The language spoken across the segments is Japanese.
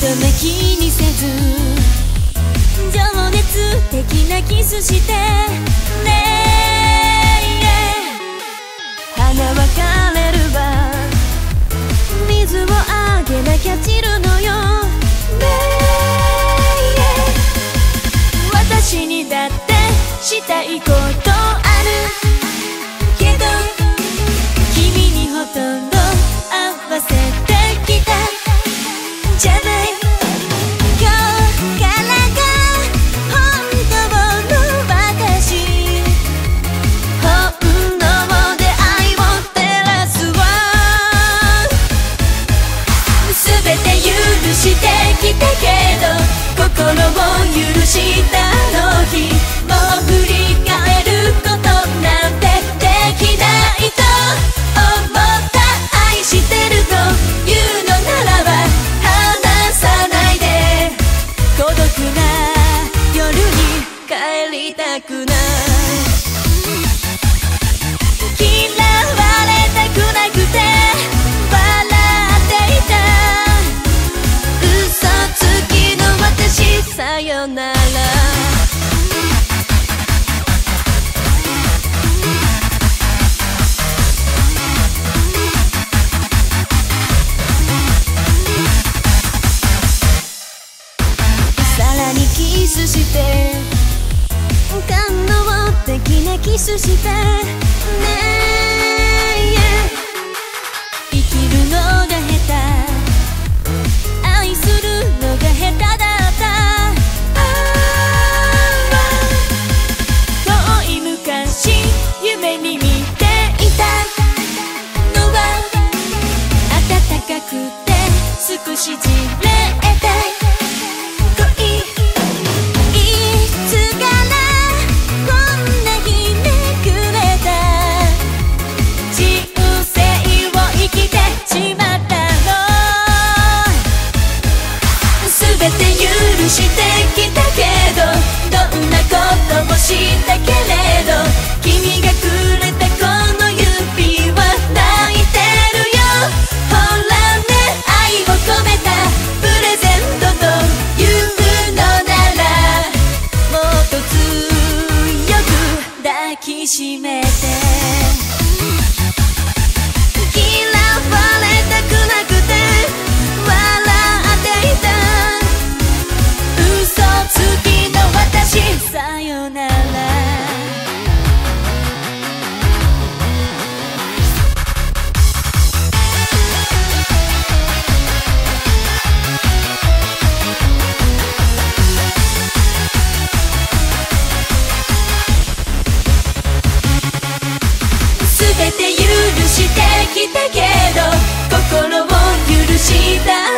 人目気にせず情熱的なキスしてねたけど心を許したの日もう振りスして的なキスしてねして心を許した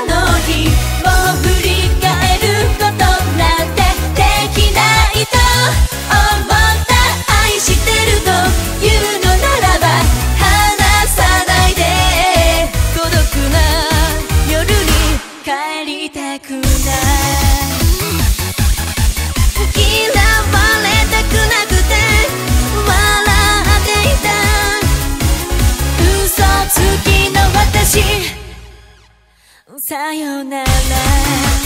よなら。